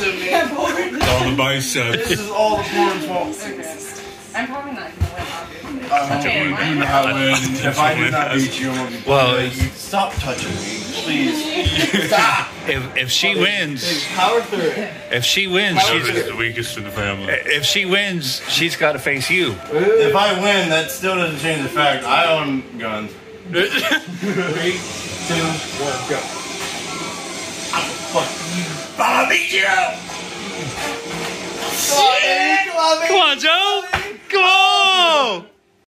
to me. All the biceps. This is all the porn's fault. Okay. I'm probably not gonna win, obviously. Uh, Okay, you mine- know how it is. If I did not beat you, I'm gonna be Well, pissed. stop touching me, please. Stop. If if she wins, Power through it. if she wins, She's she's, the weakest in the family. if she wins, she's got to face you. If I win, that still doesn't change the fact I own guns. Three, two, one, go. Fuck you. I'll beat you. Come on, Joe.